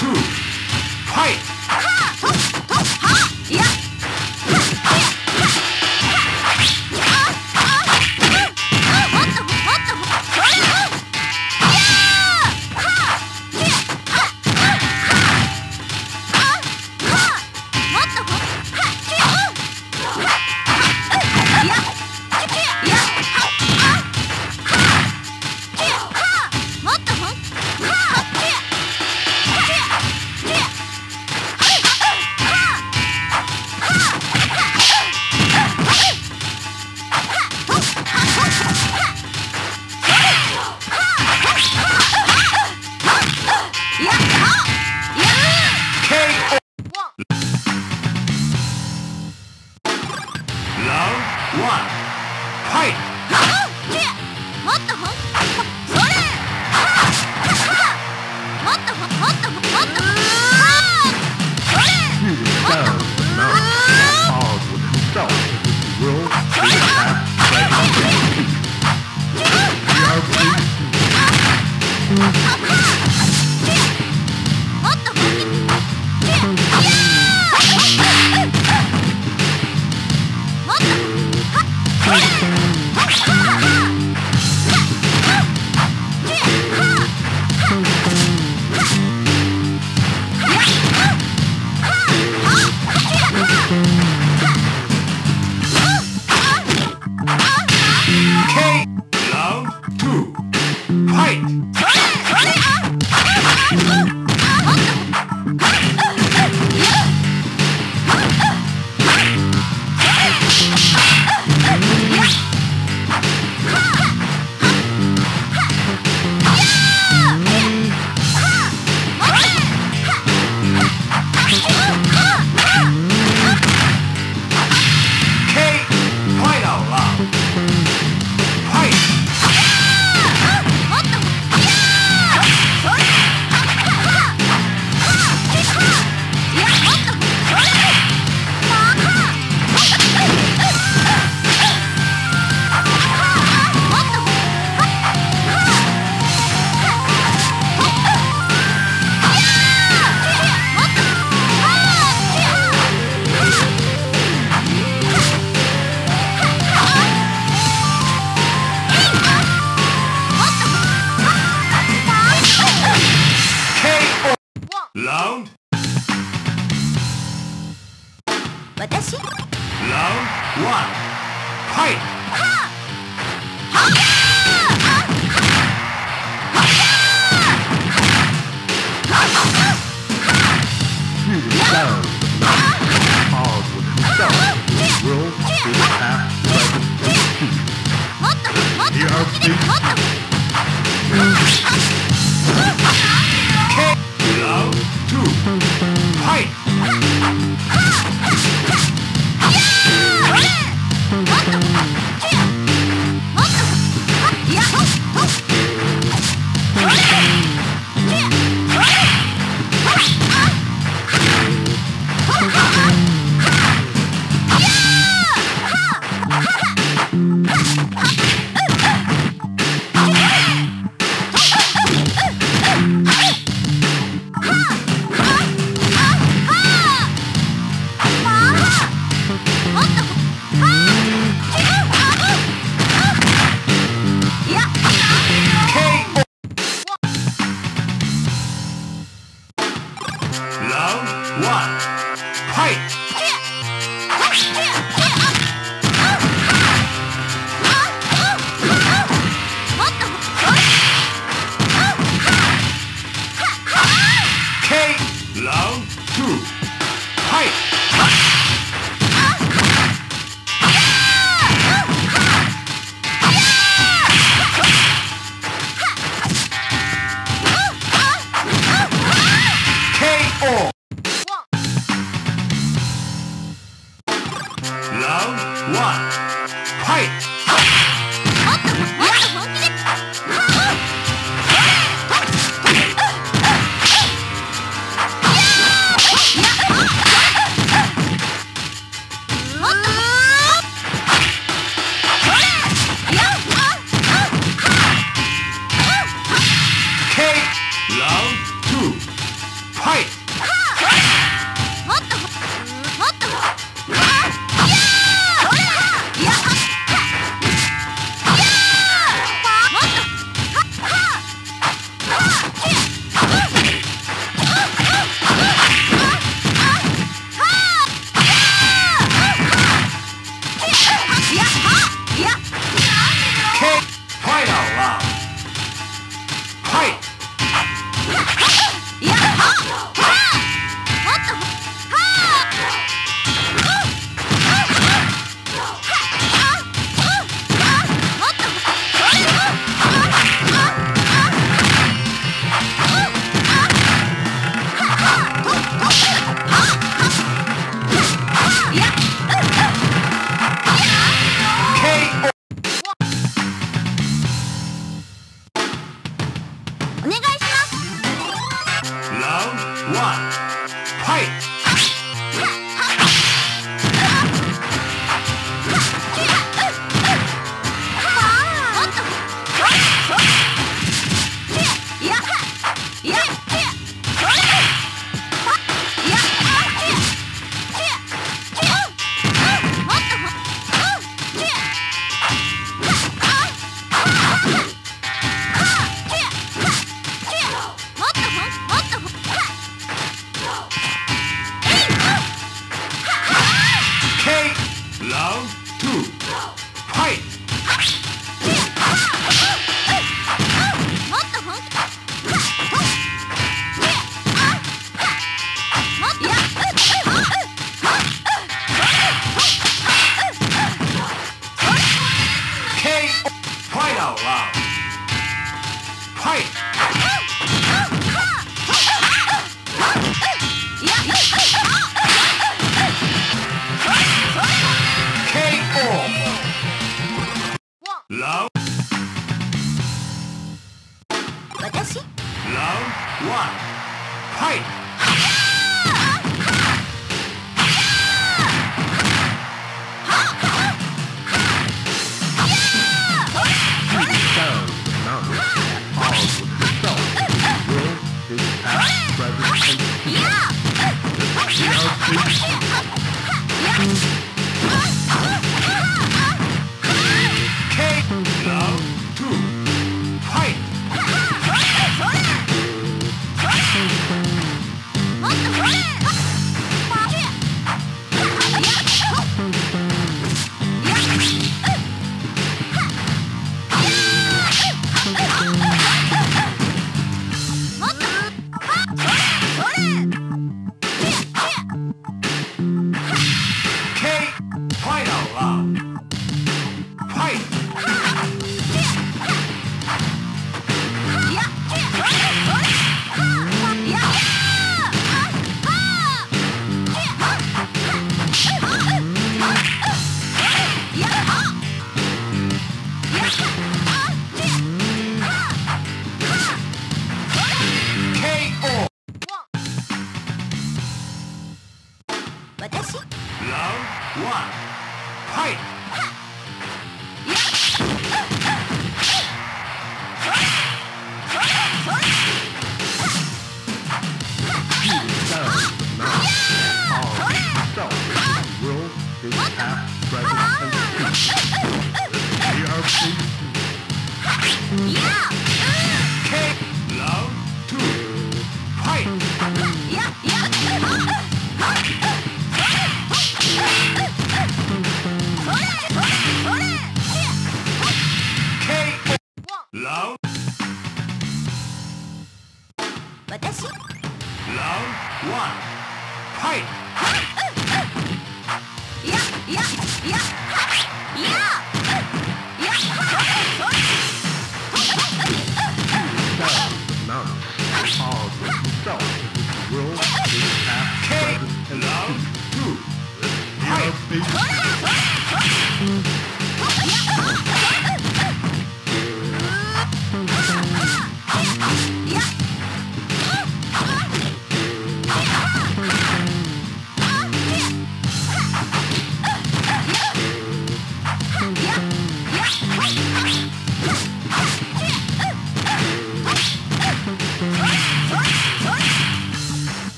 two. Okay. Get out.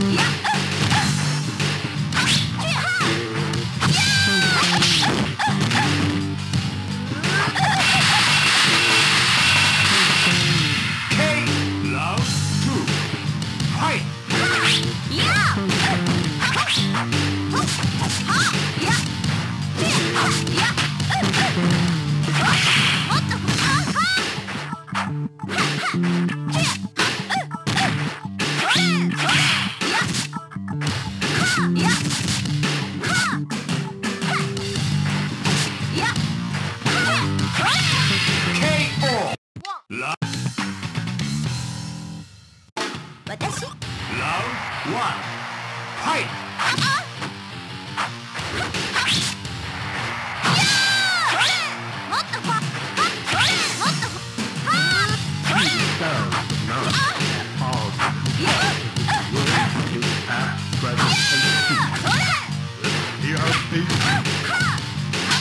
Facing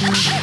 Thank you.